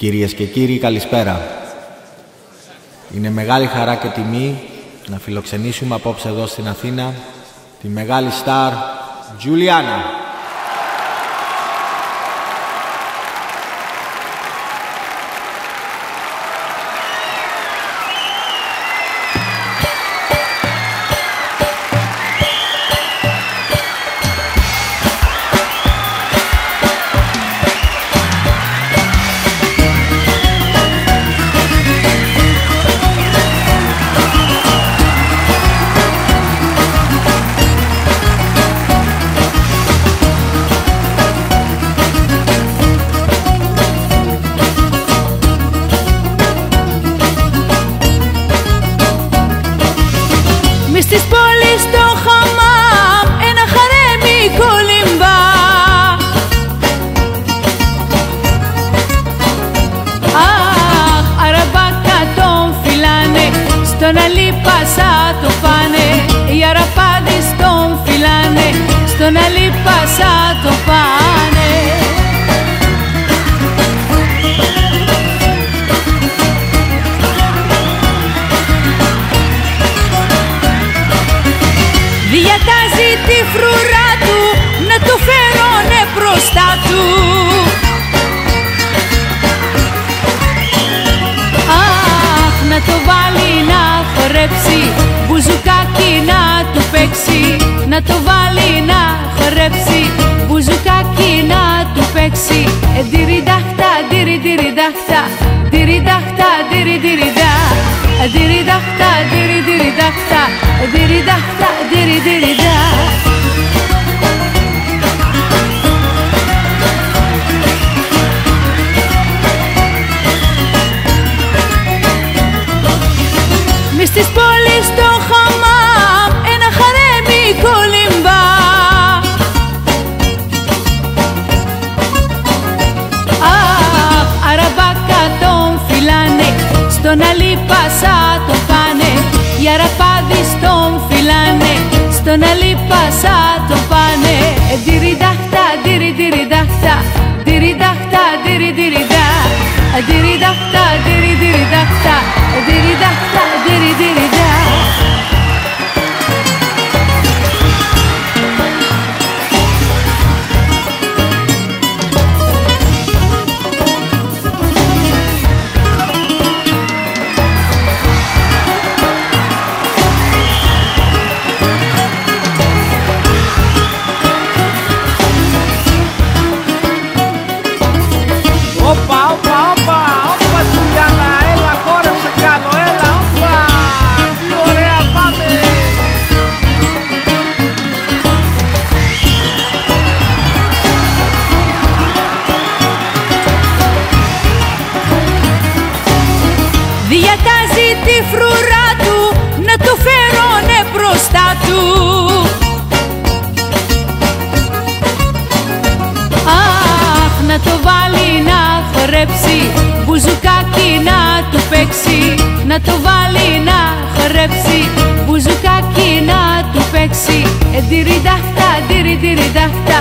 Κυρίες και κύριοι, καλησπέρα. Είναι μεγάλη χαρά και τιμή να φιλοξενήσουμε απόψε εδώ στην Αθήνα τη μεγάλη στάρ Τζουλιάνα. Ντυριντυριδάχτα Ντυριντάχτα, ντυριντυριδά Μες στις πόλεις το χαμάμ ένα χαρέμι κολυμπά. Αχ, αραβάκα τον φυλάνε, στον αλίπασα στον αλίπασα το πάνε. Ντυριντάχτα, ντυριντυριδάχτα, ντυριντάχτα, ντυριντυριδά Ντυριντάχτα, ντυριντυριδάχτα, ντυριντάχτα, χορέψει Μπουζουκάκι να του παίξει Να το βάλει να χορέψει Μπουζουκάκι να του παίξει. Ε, Ντυριντάχτα, ντυριντυριδάχτα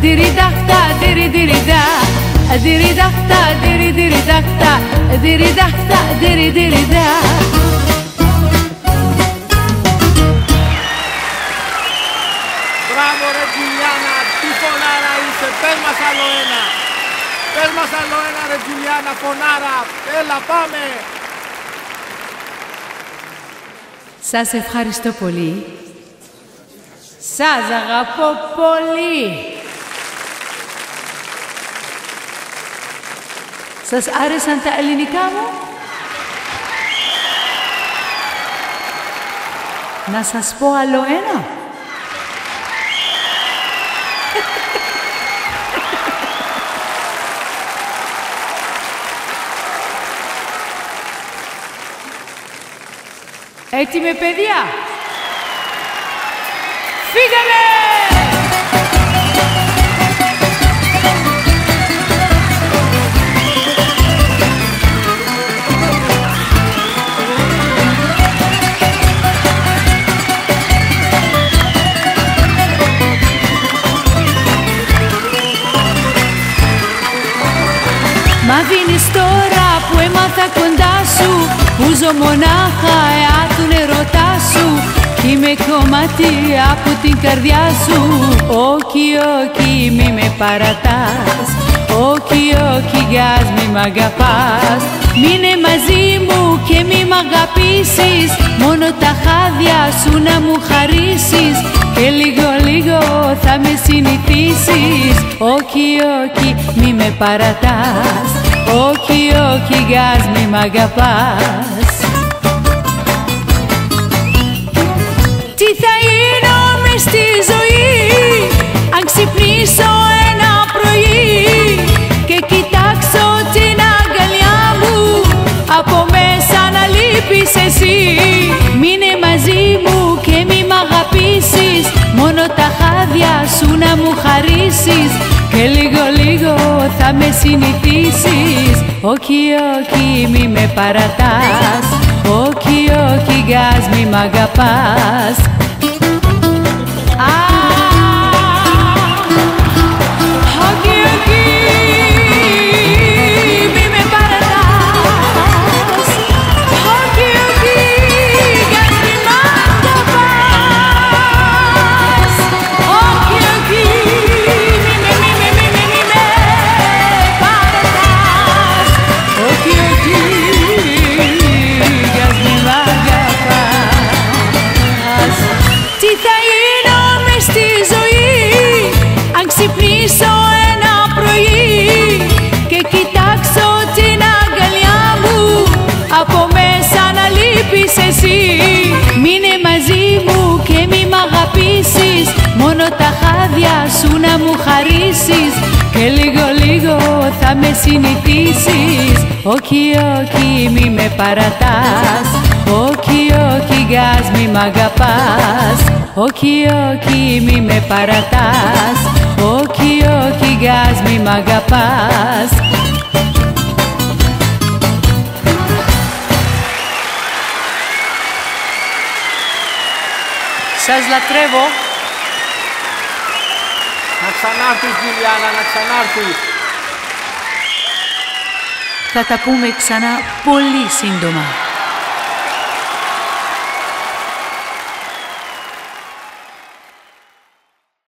Ντυριντάχτα, ντυριντυριδά Ντυριντάχτα, ντυριντυριδάχτα Ντυριντάχτα, ντυριντυριδά Πες μας άλλο ένα ρε Τζουλιάνα, φωνάρα, έλα πάμε. Σας ευχαριστώ πολύ. Σας αγαπώ πολύ. Σας άρεσαν τα ελληνικά μου; Να σας πω άλλο ένα. Έτοιμη παιδιά! Φύγαμε! Μα δίνεις τώρα που έμαθα κοντά σου που ζω μονάχα κομμάτι από την καρδιά σου. Όχι, όχι, μη με παρατάς. Όχι, όχι, γιας μη μ' αγαπάς. Μείνε μαζί μου και μη μ' αγαπήσεις. Μόνο τα χάδια σου να μου χαρίσεις. Και λίγο λίγο θα με συνηθίσεις. Όχι, όχι, μη με παρατάς. Όχι, όχι, γιας μη μ' αγαπάς ξυπνήσω ένα πρωί Και κοιτάξω την αγκαλιά μου. Από μέσα να λείπεις εσύ. Μείνε μαζί μου και μη μ' αγαπήσεις. Μόνο τα χάδια σου να μου χαρίσεις. Και λίγο λίγο θα με συνηθίσεις. Όχι, όχι, μη με παρατάς. Όχι, όχι, γκάς, μη μ' αγαπάς χάδια σου να μου χαρίσεις Και λίγο λίγο θα με συνηθίσεις. Όχι, όχι, μη με παρατάς. Όχι, όχι, γκάς, μη μ' αγαπάς. Όχι, όχι, μη με παρατάς. Όχι, όχι, γκάς, μη μ' αγαπάς. Σας λατρεύω Να ξανάρθεις Γιουλιάνα, να ξανάρθεις. Θα τα πούμε ξανά πολύ σύντομα